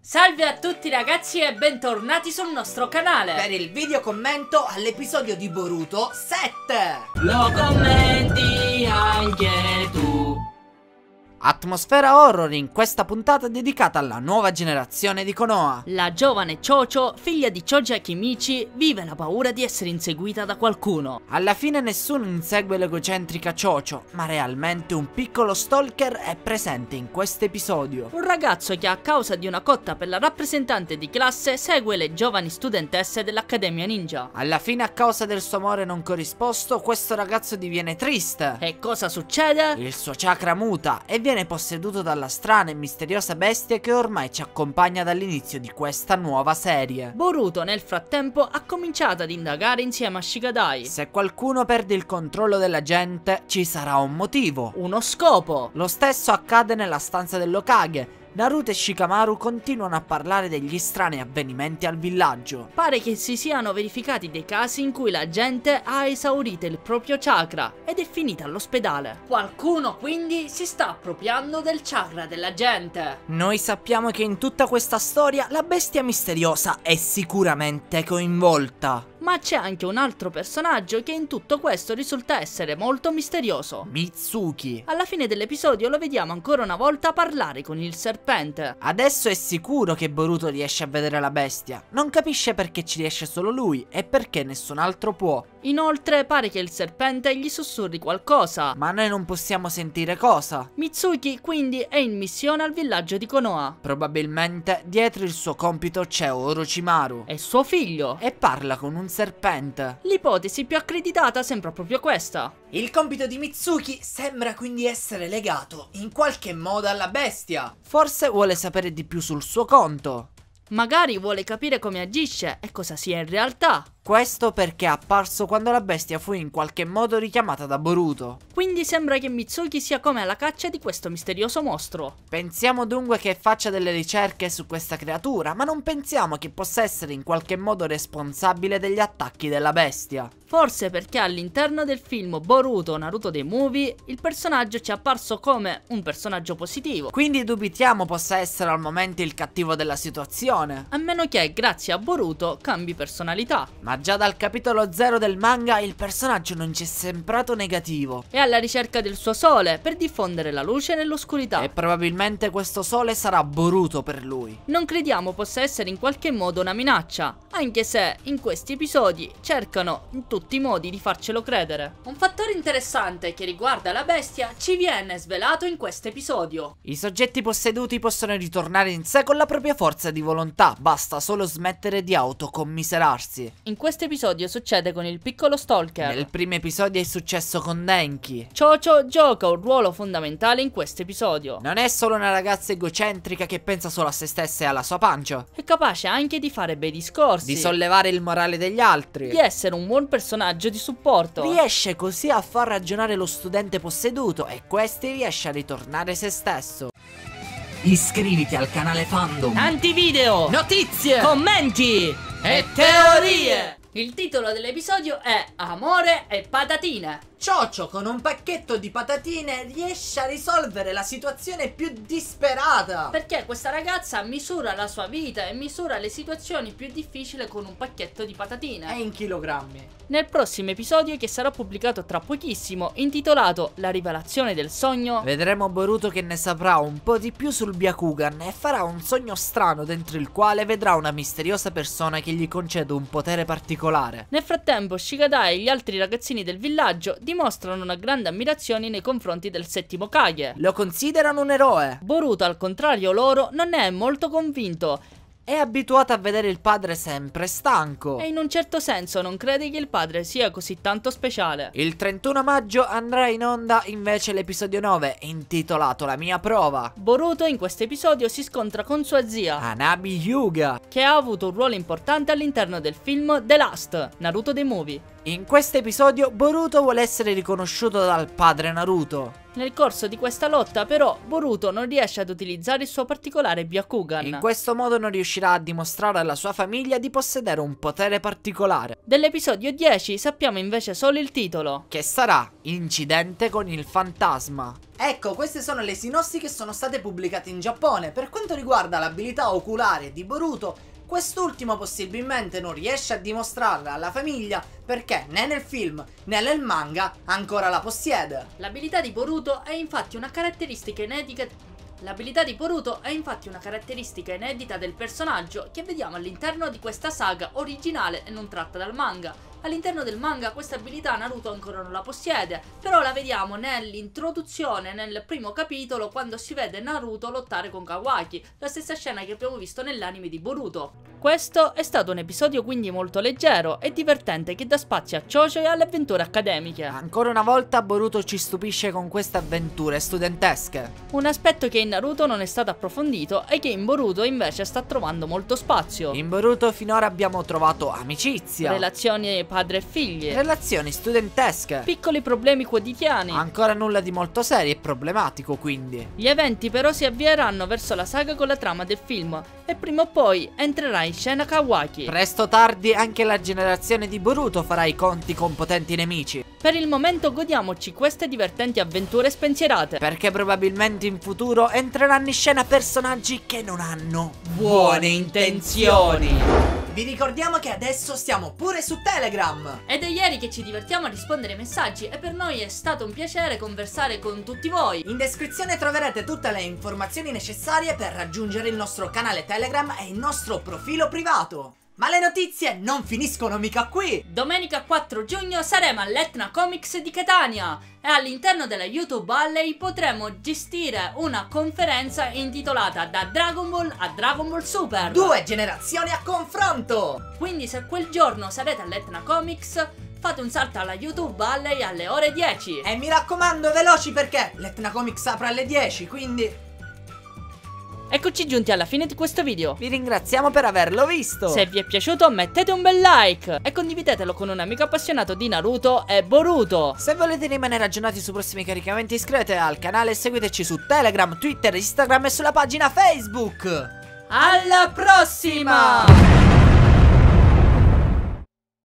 Salve a tutti ragazzi e bentornati sul nostro canale. Per il video commento all'episodio di Boruto 7 Lo commenti anche tu Atmosfera horror in questa puntata dedicata alla nuova generazione di Konoha. La giovane Chocho, figlia di Choji Akimichi, vive la paura di essere inseguita da qualcuno. Alla fine nessuno insegue l'egocentrica Chocho Ma realmente un piccolo stalker è presente in questo episodio. Un ragazzo che a causa di una cotta per la rappresentante di classe segue le giovani studentesse dell'Accademia Ninja. Alla fine a causa del suo amore non corrisposto questo ragazzo diviene triste. E cosa succede? Il suo chakra muta e viene posseduto dalla strana e misteriosa bestia che ormai ci accompagna dall'inizio di questa nuova serie. Boruto nel frattempo ha cominciato ad indagare insieme a Shigadai. Se qualcuno perde il controllo della gente, ci sarà un motivo. Uno scopo. Lo stesso accade nella stanza dell'Okage, Naruto e Shikamaru continuano a parlare degli strani avvenimenti al villaggio. Pare che si siano verificati dei casi in cui la gente ha esaurito il proprio chakra ed è finita all'ospedale. Qualcuno quindi si sta appropriando del chakra della gente. Noi sappiamo che in tutta questa storia la bestia misteriosa è sicuramente coinvolta. Ma c'è anche un altro personaggio che in tutto questo risulta essere molto misterioso. Mitsuki. Alla fine dell'episodio lo vediamo ancora una volta parlare con il serpente. Adesso è sicuro che Boruto riesce a vedere la bestia. Non capisce perché ci riesce solo lui e perché nessun altro può. Inoltre pare che il serpente gli sussurri qualcosa. Ma noi non possiamo sentire cosa. Mitsuki quindi è in missione al villaggio di Konoha. Probabilmente dietro il suo compito c'è Orochimaru. È suo figlio. E parla con un serpente. L'ipotesi più accreditata sembra proprio questa. Il compito di Mitsuki sembra quindi essere legato in qualche modo alla bestia. Forse vuole sapere di più sul suo conto. Magari vuole capire come agisce e cosa sia in realtà. Questo perché è apparso quando la bestia fu in qualche modo richiamata da Boruto. Quindi sembra che Mitsuki sia come alla caccia di questo misterioso mostro. Pensiamo dunque che faccia delle ricerche su questa creatura, ma non pensiamo che possa essere in qualche modo responsabile degli attacchi della bestia. Forse perché all'interno del film Boruto Naruto dei Movie il personaggio ci è apparso come un personaggio positivo. Quindi dubitiamo possa essere al momento il cattivo della situazione. A meno che grazie a Boruto cambi personalità. Ma già dal capitolo 0 del manga il personaggio non ci è sembrato negativo. È alla ricerca del suo sole per diffondere la luce nell'oscurità. E probabilmente questo sole sarà Boruto per lui. Non crediamo possa essere in qualche modo una minaccia, anche se in questi episodi cercano in tutti i modi di farcelo credere. Un fattore interessante che riguarda la bestia ci viene svelato in questo episodio. I soggetti posseduti possono ritornare in sé con la propria forza di volontà, basta solo smettere di autocommiserarsi. In questo episodio succede con il piccolo Stalker. Nel primo episodio è successo con Denki. Chocho gioca un ruolo fondamentale in questo episodio. Non è solo una ragazza egocentrica che pensa solo a se stessa e alla sua pancia. È capace anche di fare bei discorsi. Di sollevare il morale degli altri. Di essere un buon personaggio di supporto. Riesce così a far ragionare lo studente posseduto e questi riesce a ritornare se stesso. Iscriviti al canale Fandom. Antivideo. Notizie. Commenti. E teorie. Il titolo dell'episodio è Amore e patatine. Ciocio con un pacchetto di patatine riesce a risolvere la situazione più disperata. Perché questa ragazza misura la sua vita e misura le situazioni più difficili con un pacchetto di patatine. È in chilogrammi. Nel prossimo episodio che sarà pubblicato tra pochissimo, intitolato La rivelazione del sogno, vedremo Boruto che ne saprà un po' di più sul Byakugan e farà un sogno strano dentro il quale vedrà una misteriosa persona che gli concede un potere particolare. Nel frattempo Shigadai e gli altri ragazzini del villaggio dimostrano una grande ammirazione nei confronti del settimo Kage. Lo considerano un eroe. Boruto, al contrario loro, non ne è molto convinto. È abituato a vedere il padre sempre stanco. E in un certo senso non crede che il padre sia così tanto speciale. Il 31 maggio andrà in onda invece l'episodio 9, intitolato La mia prova. Boruto in questo episodio si scontra con sua zia, Hanabi Hyuga, che ha avuto un ruolo importante all'interno del film The Last, Naruto The Movie. In questo episodio Boruto vuole essere riconosciuto dal padre Naruto. Nel corso di questa lotta però Boruto non riesce ad utilizzare il suo particolare Byakugan. In questo modo non riuscirà a dimostrare alla sua famiglia di possedere un potere particolare. Dell'episodio 10 sappiamo invece solo il titolo. Che sarà Incidente con il fantasma. Ecco, queste sono le sinossi che sono state pubblicate in Giappone. Per quanto riguarda l'abilità oculare di Boruto, Quest'ultimo possibilmente non riesce a dimostrarla alla famiglia perché né nel film né nel manga ancora la possiede. L'abilità di Boruto è infatti una caratteristica inedita L'abilità di Boruto è infatti una caratteristica inedita del personaggio che vediamo all'interno di questa saga originale e non tratta dal manga. All'interno del manga questa abilità Naruto ancora non la possiede, però la vediamo nell'introduzione, nel primo capitolo, quando si vede Naruto lottare con Kawaki, la stessa scena che abbiamo visto nell'anime di Boruto. Questo è stato un episodio quindi molto leggero e divertente che dà spazio a Chojo e alle avventure accademiche. Ancora una volta Boruto ci stupisce con queste avventure studentesche. Un aspetto che in Naruto non è stato approfondito e che in Boruto invece sta trovando molto spazio. In Boruto finora abbiamo trovato amicizia, relazioni padre e figli, relazioni studentesche, piccoli problemi quotidiani. Ancora nulla di molto serio e problematico quindi. Gli eventi però si avvieranno verso la saga con la trama del film e prima o poi entrerà in scena Kawaki. Presto o tardi anche la generazione di Boruto farà i conti con potenti nemici. Per il momento godiamoci queste divertenti avventure spensierate. Perché probabilmente in futuro entreranno in scena personaggi che non hanno buone intenzioni. Vi ricordiamo che adesso stiamo pure su Telegram. Ed è ieri che ci divertiamo a rispondere ai messaggi e per noi è stato un piacere conversare con tutti voi. In descrizione troverete tutte le informazioni necessarie per raggiungere il nostro canale Telegram e il nostro profilo privato. Ma le notizie non finiscono mica qui! Domenica 4 giugno saremo all'Etna Comics di Catania e all'interno della YouTube Valley potremo gestire una conferenza intitolata Da Dragon Ball a Dragon Ball Super. Due generazioni a confronto! Quindi se quel giorno sarete all'Etna Comics fate un salto alla YouTube Valley alle ore 10. E mi raccomando veloci perché l'Etna Comics apre alle 10, quindi Eccoci giunti alla fine di questo video. Vi ringraziamo per averlo visto. Se vi è piaciuto mettete un bel like E condividetelo con un amico appassionato di Naruto e Boruto. Se volete rimanere aggiornati sui prossimi caricamenti iscrivetevi al canale e seguiteci su Telegram, Twitter, Instagram e sulla pagina Facebook. Alla prossima!